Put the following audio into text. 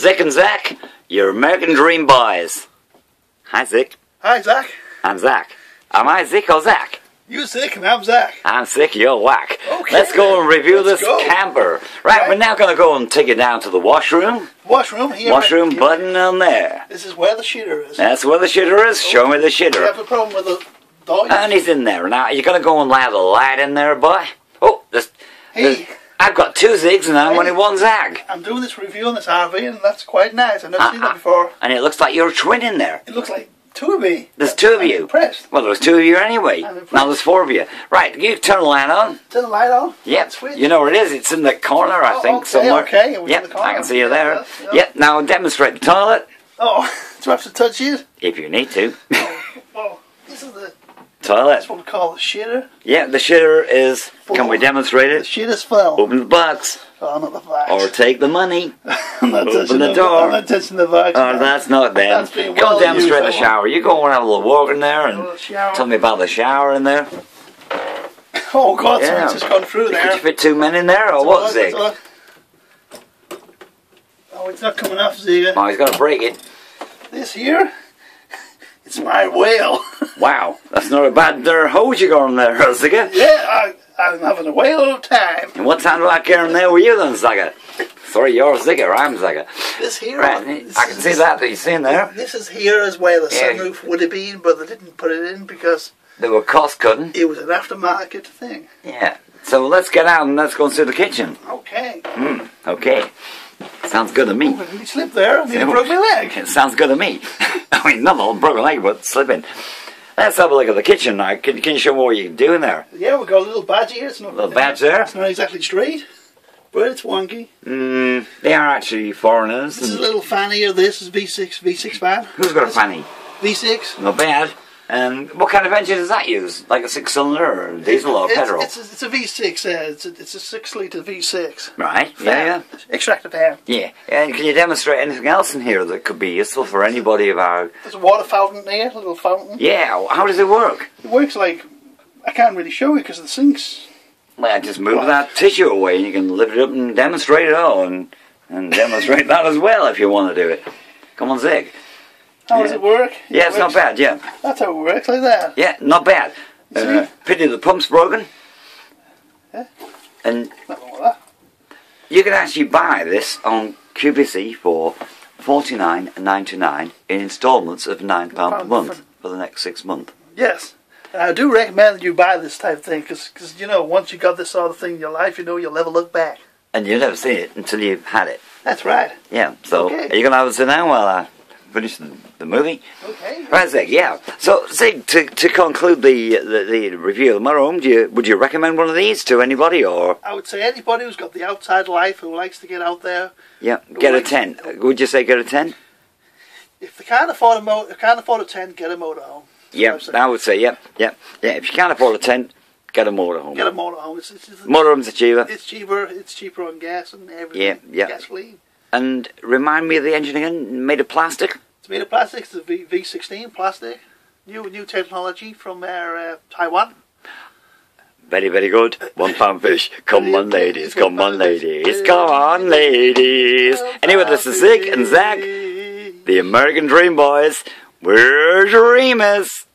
Zick and Zach, your American Dream Boys. Hi, Zick. Hi, Zach. I'm Zach. Am I Zick or Zach? You sick and I'm Zach. I'm sick, you're whack. Okay, Let's go and review let's this go. camper. Right, Right. we're now going to go and take it down to the washroom. Washroom here. Washroom here. button on there. This is where the shitter is. That's where the shitter is. Show me the shitter. You have a problem with the door? And he's in there. Now, you're going to go and lay the light in there, boy? Oh, this, Hey, I've got two zigs and I'm only one zag. I'm doing this review on this RV and that's quite nice. I've never Uh, seen that before. And it looks like you're a twin in there. It looks like two of me. There's two of I'm you. impressed. Well, there's two of you anyway. Now there's four of you. Right, you turn the light on. Turn the light on. Yep. You know where it is. It's in the corner, I Oh, think, okay, somewhere. okay, it was in Yep, the corner. I can see you there. yeah, yeah. Yep, now demonstrate the toilet, Oh, do I have to touch you? if you need to. Oh, this is the toilet. that's what we call the shitter. Yeah, the shitter is, can we Full. demonstrate The it? shitter's full. Open the box, Oh, not the box. or take the money. I'm not open touching the door. I'm not touching the box. Oh, that's not them. That's being Go well demonstrate the shower. You go and have a little walk in there and tell me about the shower in there. Oh God, Yeah. something's just gone through Could there. you fit two men in there, or what, Zig? Oh, it's not coming off, Ziga. Oh, he's going to break it. This here, it's my whale. Wow, that's not a bad there hose you got in there, Zigga. yeah, I, I'm having a whale of a time. And what time I care in there with you then, Zagga? Sorry, you're Zigga, I'm Zagga. This here, Right, this I can see that that you see in there. This is here as where the Yeah. sunroof would have been, but they didn't put it in because They were cost cutting. it was an aftermarket thing. Yeah. So let's get out and let's go and see the kitchen. Okay. Hmm, okay. Sounds good to me. Oh, you slipped there and you broke my leg. It sounds good to me. I mean, not a broken leg, but slipping. Let's have a look at the kitchen now. Can, can you show me what you can do in there? Yeah, we've got a little badge here. It's not Little badge there? It's not exactly straight, but it's wonky. Mm, they are actually foreigners. This is a little fan here. This is V6 V6 fan. who's got a fanny? V6. Not bad. And what kind of engine does that use? Like a six cylinder or diesel or it's, petrol? It's a, it's a V6. Uh, it's, a, it's a six litre V6. right? Yeah, yeah. Extractor fan. Yeah. And can you demonstrate anything else in here that could be useful for anybody of our. There's a water fountain there, a little fountain. Yeah, how does it work? It works like I can't really show you because of the sinks. Well, just move that tissue away and you can lift it up and demonstrate it all and, and demonstrate that as well if you want to do it. Come on, Zig. How does Yeah. it work? Yeah, It it's not bad, yeah. That's how it works, like that. Yeah, not bad. Uh, pity the pump's broken. Yeah. And Nothing like that. you can actually buy this on QVC for forty nine ninety nine in instalments of £9 per month for- for the next six months. Yes. And I do recommend that you buy this type of thing because, you know, once you got this sort of thing in your life, you know you'll never look back. And you'll never see it until you've had it. That's right. Yeah, so Okay. are you going to have a sit down while I finish the, the movie? Okay. Right, Zig, yeah. So, Zig, to, to conclude the, the the review of the motorhome, do you, would you recommend one of these to anybody, or I would say anybody who's got the outside life who likes to get out there, yeah, get a ten? Would you say get a ten? if they can't afford a mo- if can't afford a tent, get a motorhome. Yeah. I would say yep, yep, yeah. If you can't afford a tent, get a motorhome. Get a motorhome. It's, it's, it's, Motorhomes cheaper. it's cheaper. It's cheaper on gas and everything. Yeah, yeah. Gasoline. And remind me of the engine again. Made of plastic. It's made of plastic. It's a v, V16 plastic. New new technology from uh, uh, Taiwan. Very, very good. One pound fish. Come on, ladies. Come on, ladies. Come on, ladies. Anyway, this is Zig and Zach, the American Dream Boys. We're dreamers.